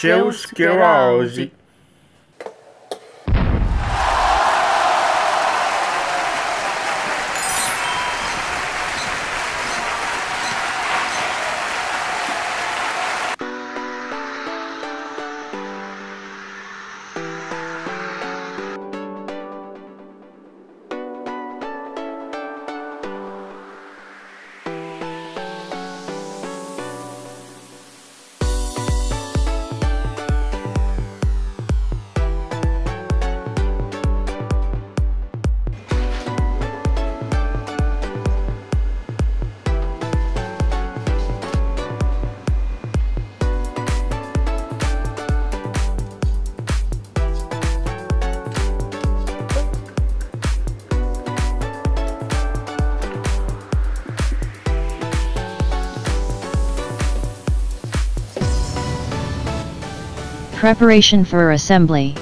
Seus que é eu auge. Preparation for assembly.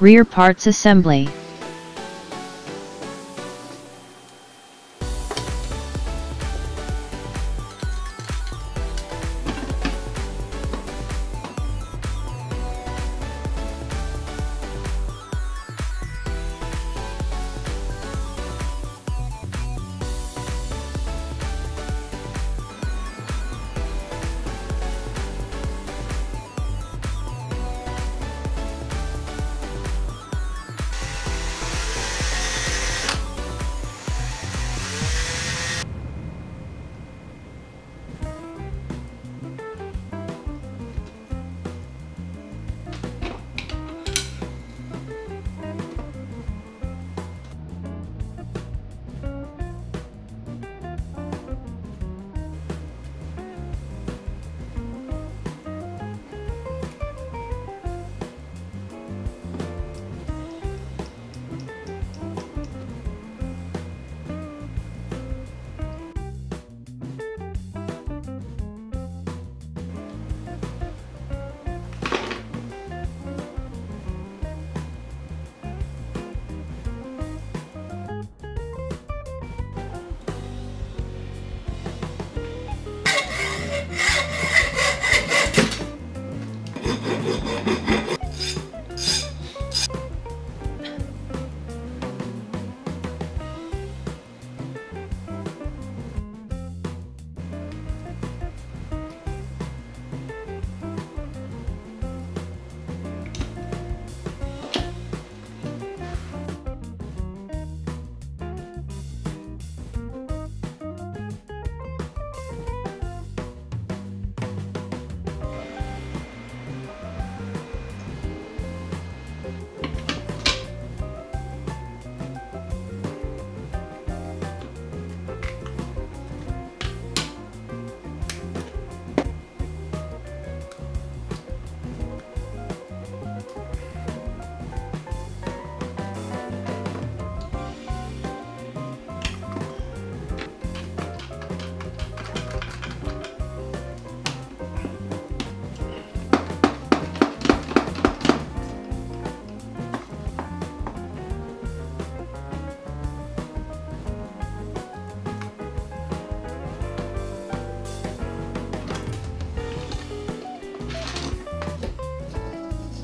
Rear parts assembly.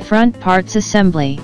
Front parts assembly.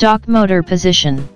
Stock motor position.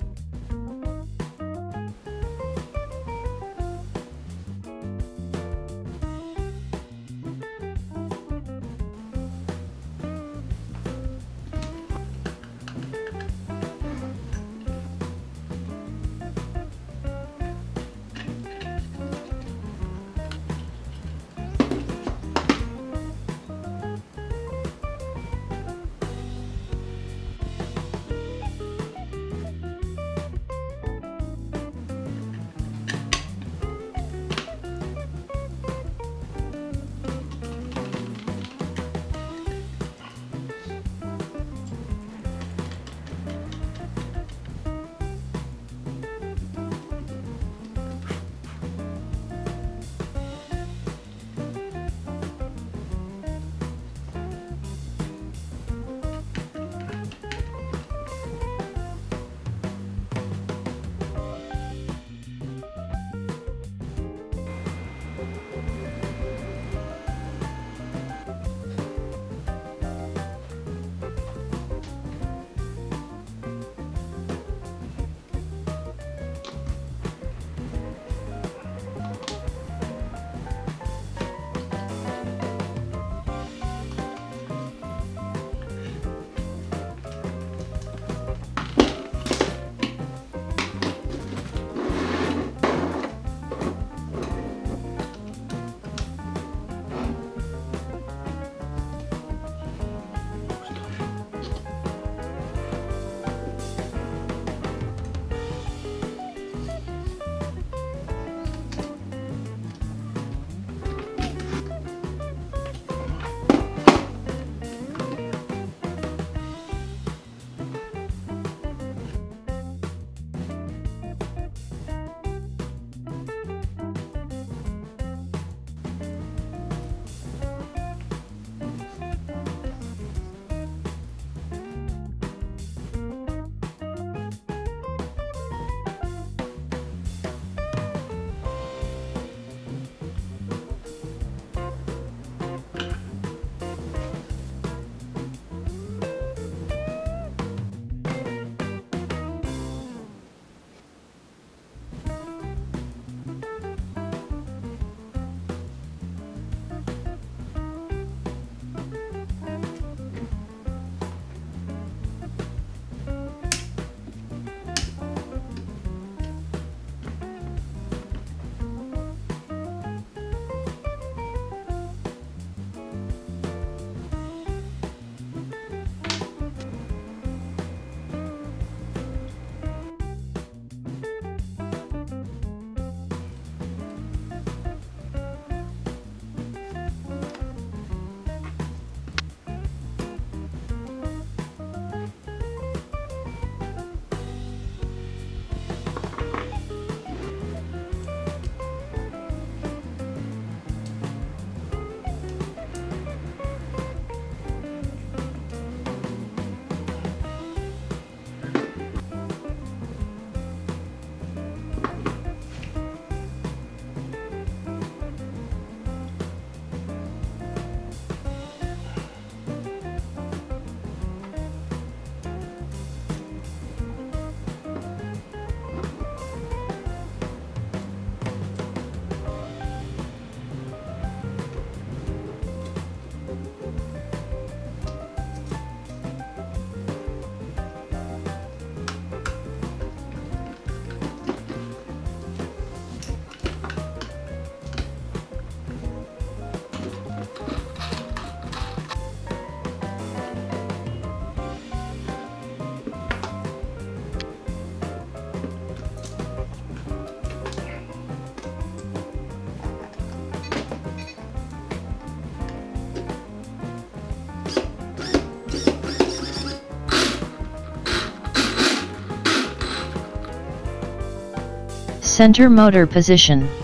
Center motor position.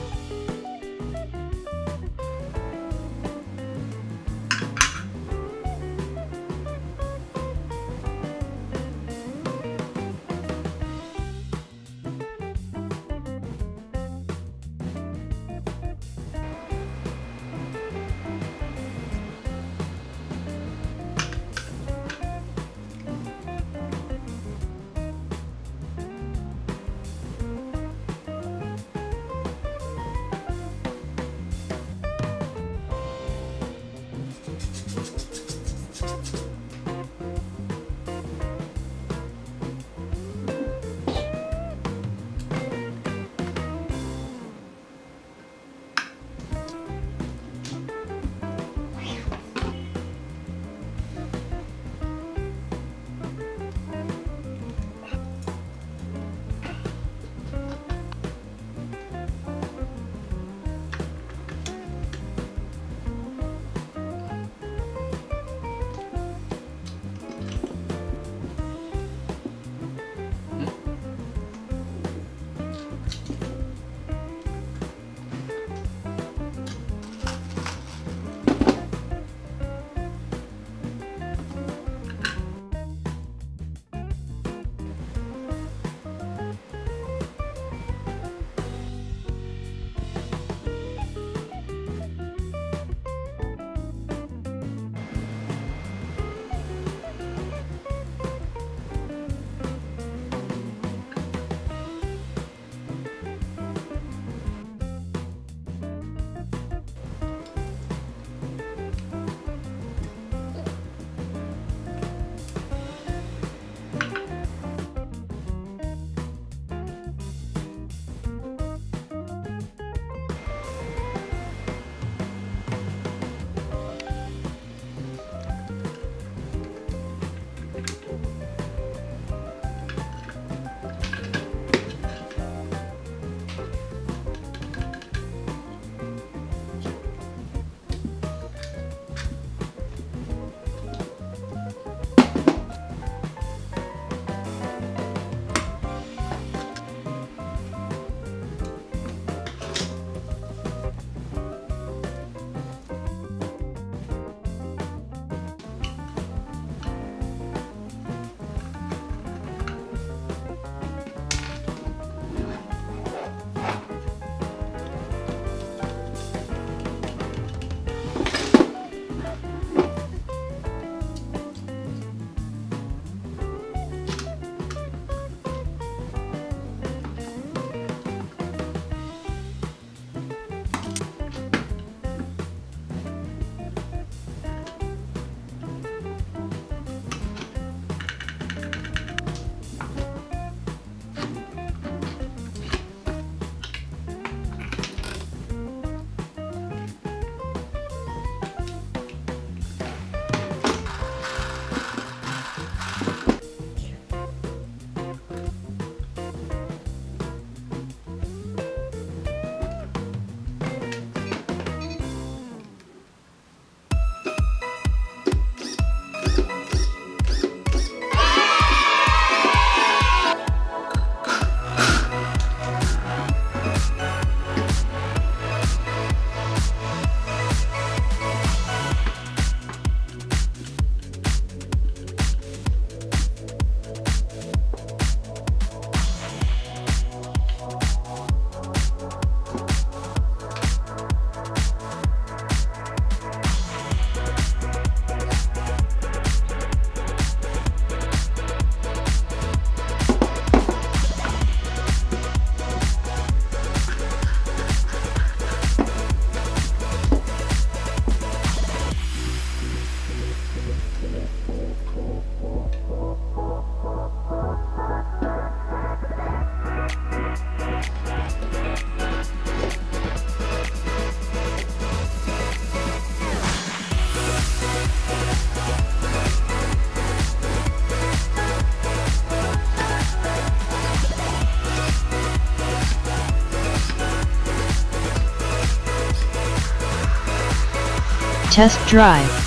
Test drive.